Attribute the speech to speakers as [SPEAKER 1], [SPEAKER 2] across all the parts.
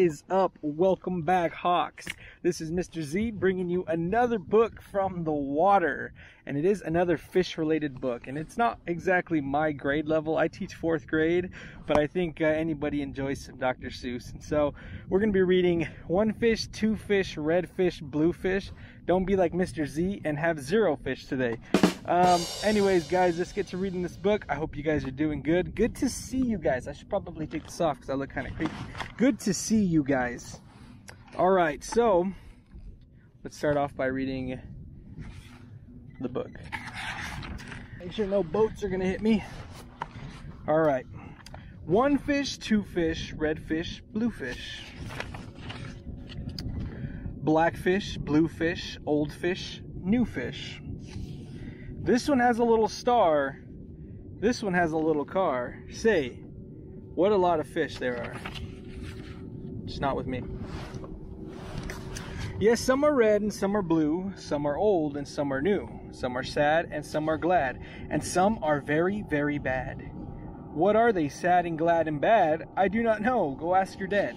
[SPEAKER 1] is up? Welcome back, Hawks. This is Mr. Z bringing you another book from the water. And it is another fish related book. And it's not exactly my grade level. I teach fourth grade, but I think uh, anybody enjoys some Dr. Seuss. And so we're going to be reading one fish, two fish, red fish, blue fish. Don't be like Mr. Z and have zero fish today. Um, anyways, guys, let's get to reading this book. I hope you guys are doing good. Good to see you guys. I should probably take this off because I look kind of creepy. Good to see you guys. All right, so let's start off by reading the book. Make sure no boats are going to hit me. All right. One fish, two fish, red fish, blue fish. Black fish, blue fish, old fish, new fish. This one has a little star. This one has a little car. Say, what a lot of fish there are. Just not with me. Yes, some are red and some are blue, some are old and some are new, some are sad and some are glad, and some are very, very bad. What are they, sad and glad and bad? I do not know. Go ask your dad.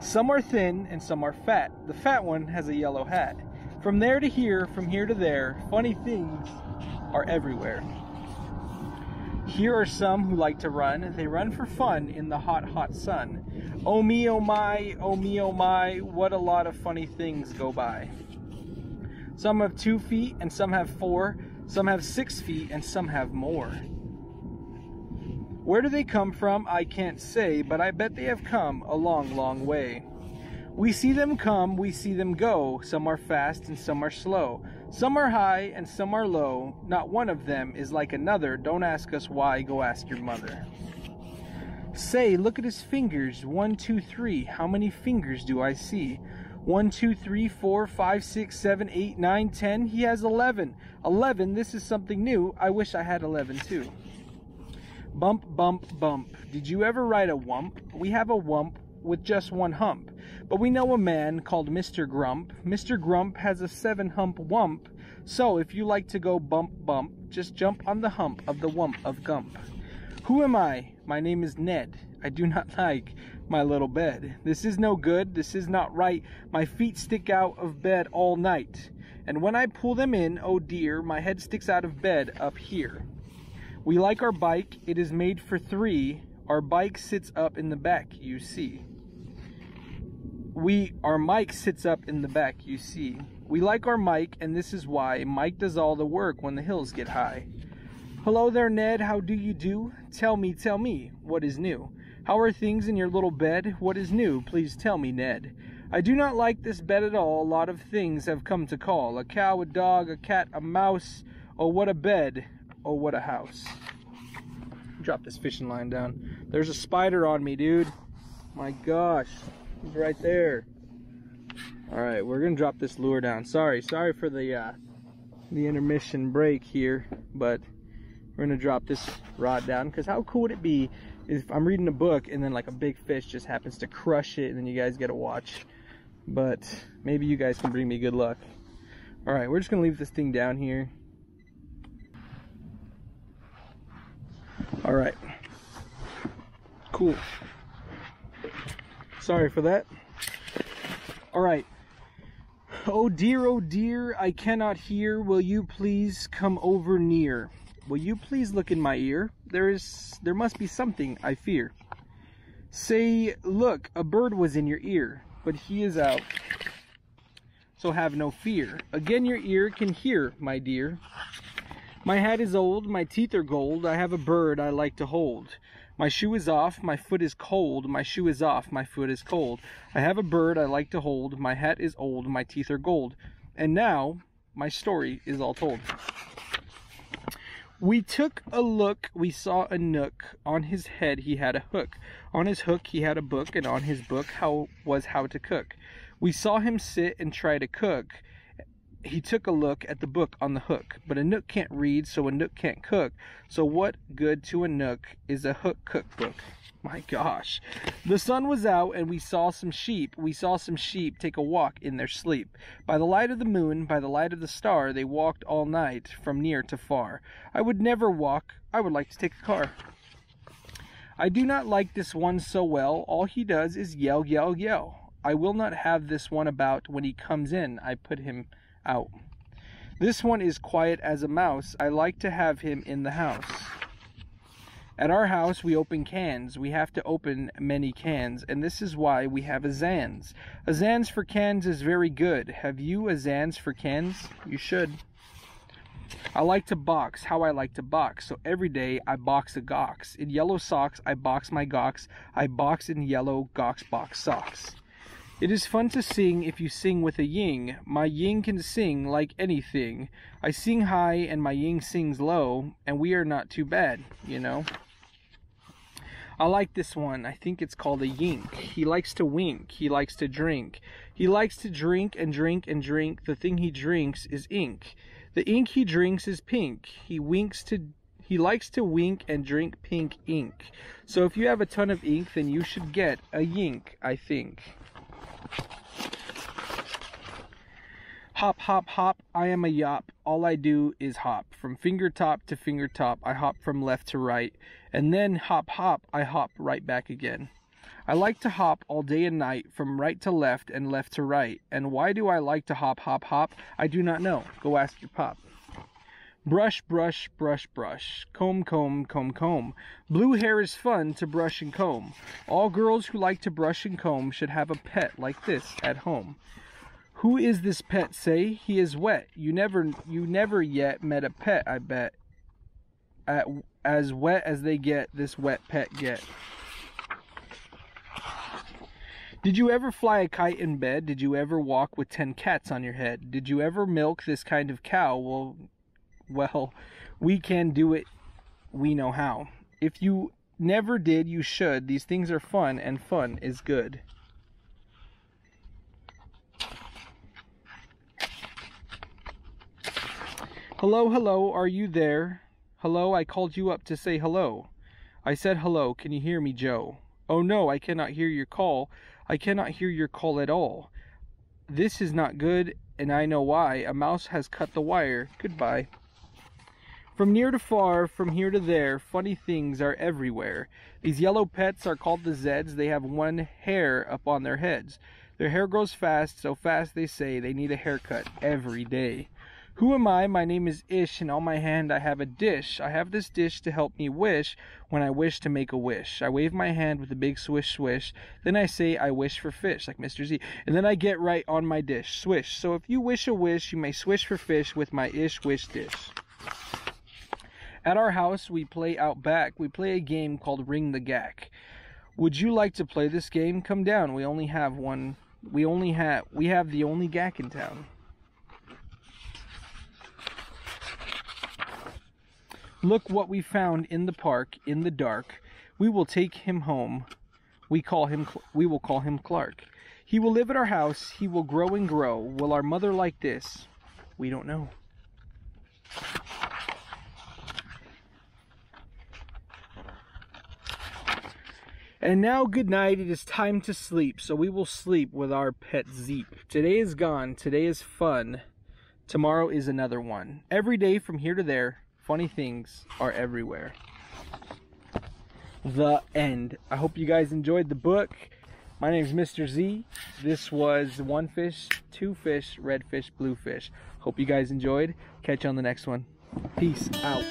[SPEAKER 1] Some are thin and some are fat. The fat one has a yellow hat. From there to here, from here to there, funny things are everywhere. Here are some who like to run. They run for fun in the hot, hot sun. Oh me, oh my, oh me, oh my, what a lot of funny things go by. Some have two feet and some have four. Some have six feet and some have more. Where do they come from? I can't say, but I bet they have come a long, long way. We see them come, we see them go. Some are fast and some are slow. Some are high and some are low. Not one of them is like another. Don't ask us why, go ask your mother. Say, look at his fingers. One, two, three. How many fingers do I see? One, two, three, four, five, six, seven, eight, nine, ten. He has eleven. Eleven, this is something new. I wish I had eleven too. Bump, bump, bump. Did you ever ride a wump? We have a wump with just one hump. But we know a man called Mr. Grump. Mr. Grump has a seven hump wump. So if you like to go bump bump, just jump on the hump of the wump of Gump. Who am I? My name is Ned. I do not like my little bed. This is no good. This is not right. My feet stick out of bed all night. And when I pull them in, oh dear, my head sticks out of bed up here. We like our bike. It is made for three. Our bike sits up in the back, you see we our Mike sits up in the back you see. We like our mic and this is why mike does all the work when the hills get high. Hello there ned. How do you do? Tell me tell me what is new. How are things in your little bed? What is new? Please tell me ned. I do not like this bed at all. A lot of things have come to call. A cow a dog a cat a mouse. Oh what a bed. Oh what a house. Drop this fishing line down. There's a spider on me dude. My gosh Right there. All right, we're gonna drop this lure down. Sorry, sorry for the uh, the intermission break here, but we're gonna drop this rod down because how cool would it be if I'm reading a book and then like a big fish just happens to crush it and then you guys get to watch. But maybe you guys can bring me good luck. All right, we're just gonna leave this thing down here. All right, cool. Sorry for that. All right. Oh dear, oh dear, I cannot hear. Will you please come over near? Will you please look in my ear? There is, there must be something I fear. Say, look, a bird was in your ear, but he is out. So have no fear. Again your ear can hear, my dear. My hat is old, my teeth are gold, I have a bird I like to hold. My shoe is off, my foot is cold, my shoe is off, my foot is cold. I have a bird I like to hold, my hat is old, my teeth are gold. And now, my story is all told. We took a look, we saw a nook. On his head he had a hook. On his hook he had a book, and on his book how was how to cook. We saw him sit and try to cook he took a look at the book on the hook. But a nook can't read, so a nook can't cook. So what good to a nook is a hook cookbook? My gosh. The sun was out and we saw some sheep. We saw some sheep take a walk in their sleep. By the light of the moon, by the light of the star, they walked all night from near to far. I would never walk. I would like to take a car. I do not like this one so well. All he does is yell, yell, yell. I will not have this one about. When he comes in, I put him out. This one is quiet as a mouse. I like to have him in the house. At our house, we open cans. We have to open many cans, and this is why we have a Zans. A Zans for cans is very good. Have you a Zans for cans? You should. I like to box, how I like to box. So every day I box a gox. In yellow socks, I box my gox. I box in yellow gox box socks. It is fun to sing if you sing with a ying. My ying can sing like anything. I sing high and my ying sings low, and we are not too bad, you know. I like this one. I think it's called a yink. He likes to wink. He likes to drink. He likes to drink and drink and drink. The thing he drinks is ink. The ink he drinks is pink. He winks to he likes to wink and drink pink ink. So if you have a ton of ink, then you should get a yink, I think. Hop, hop, hop, I am a yop. All I do is hop. From finger top to finger top, I hop from left to right. And then hop, hop, I hop right back again. I like to hop all day and night from right to left and left to right. And why do I like to hop, hop, hop? I do not know. Go ask your pop. Brush, brush, brush, brush. Comb, comb, comb, comb. Blue hair is fun to brush and comb. All girls who like to brush and comb should have a pet like this at home. Who is this pet? Say he is wet. You never, you never yet met a pet. I bet. At, as wet as they get, this wet pet get. Did you ever fly a kite in bed? Did you ever walk with ten cats on your head? Did you ever milk this kind of cow? Well, well, we can do it. We know how. If you never did, you should. These things are fun, and fun is good. Hello, hello, are you there? Hello, I called you up to say hello. I said hello, can you hear me, Joe? Oh no, I cannot hear your call. I cannot hear your call at all. This is not good, and I know why. A mouse has cut the wire. Goodbye. From near to far, from here to there, funny things are everywhere. These yellow pets are called the Zeds. They have one hair up on their heads. Their hair grows fast, so fast they say they need a haircut every day. Who am I? My name is Ish, and on my hand I have a dish. I have this dish to help me wish when I wish to make a wish. I wave my hand with a big swish swish. Then I say I wish for fish, like Mr. Z. And then I get right on my dish. Swish. So if you wish a wish, you may swish for fish with my Ish wish dish. At our house, we play out back. We play a game called Ring the Gack. Would you like to play this game? Come down. We only have one. We only have. We have the only Gack in town. Look what we found in the park in the dark. We will take him home. We call him we will call him Clark. He will live at our house. He will grow and grow. Will our mother like this? We don't know. And now, good night. It is time to sleep, so we will sleep with our pet Zeep. Today is gone. Today is fun. Tomorrow is another one. Every day from here to there, Funny things are everywhere. The end. I hope you guys enjoyed the book. My name is Mr. Z. This was one fish, two fish, red fish, blue fish. Hope you guys enjoyed. Catch you on the next one. Peace out.